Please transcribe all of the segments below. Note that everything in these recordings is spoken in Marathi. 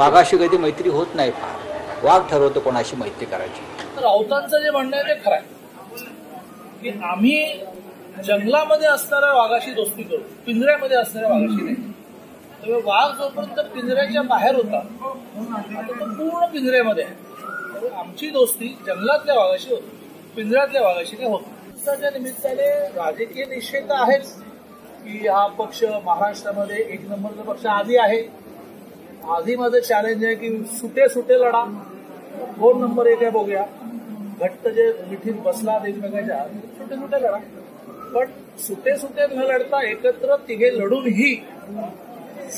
वाघाशी कधी मैत्री होत नाही फार. वाघ ठरवतो कोणाशी मैत्री करायची. राऊतांचं जे म्हणणं आहे ते खरं आहे. की आम्ही जंगलामध्ये असणाऱ्या वाघाशी दोस्ती करू. पिंजऱ्यामध्ये असणाऱ्या वाघाशी नाही. त्यामुळे वाघ जोपर्यंत पिंजऱ्याच्या बाहेर होता आता तो पूर्ण पिंजऱ्यामध्ये आहे. आमची दोस्ती जंगलातल्या वाघाशी होती. पिंजऱ्यातल्या वाघाशी नाही होत त्याच्या निमित्ताने राजकीय निषेध आहेच की हा पक्ष महाराष्ट्रामध्ये एक नंबरचा पक्ष आधी आहे. आधी माझं चॅलेंज आहे की सुटे सुटे लढा. दोन नंबर एक आहे बघूया. घट्ट जे मिठीत बसलात एकमेकाच्या सुटे सुटे लढा. पण सुटे सुटे न लढता एकत्र तिघे लढूनही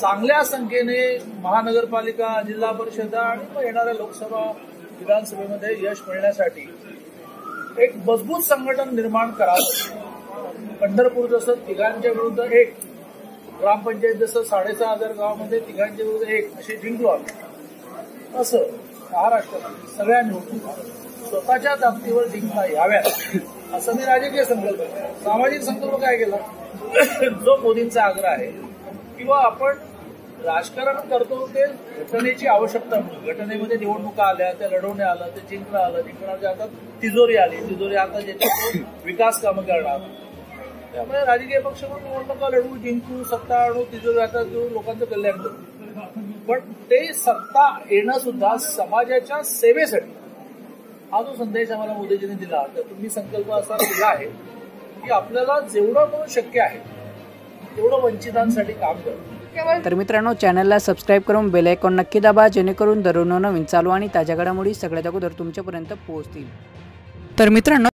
चांगल्या संख्येने महानगरपालिका जिल्हा परिषदा आणि मग येणाऱ्या लोकसभा विधानसभेमध्ये यश मिळण्यासाठी एक मजबूत संघटन निर्माण करावं. पंढरपूर जसं तिघांच्या विरुद्ध एक ग्रामपंचायत जसं साडेसहा हजार गावामध्ये तिघांचे विरुद्ध एक असे जिंकलो आम्ही. असं महाराष्ट्रात सगळ्या निवडणुका स्वतःच्या ताकदीवर जिंकता याव्यात. असं मी राजकीय संकल्प सामाजिक संकल्प काय केला? जो मोदींचा आग्रह आहे किंवा आपण राजकारण करतो ते घटनेची आवश्यकता म्हणून. घटनेमध्ये निवडणुका आल्या त्या लढवण्या आलं ते जिंकणं आलं जिंकण्याच्या आता तिजोरी आली तिजोरी आता ज्याच्या विकास कामं करणार. त्यामुळे राजकीय पक्ष म्हणून निवडणुका लढवू जिंकू सत्ता आणू तिथं जाता जो लोकांचं कल्याण करू. पण ते सत्ता येणं सुद्धा समाजाच्या सेवेसाठी. हा जो संदेश आम्हाला मोदीजींनी दिला तर तुम्ही संकल्प असा दिला आहे की आपल्याला जेवढं करून शक्य आहे तेवढं वंचितांसाठी काम करू. तर मित्रांनो चॅनलला सबस्क्राईब करून बेल आयकॉन नक्की दाबा जेणेकरून दररोज नवीन चालू आणि ताज्या घडामोडी सगळ्यात अगोदर तुमच्यापर्यंत पोहोचतील. तर मित्रांनो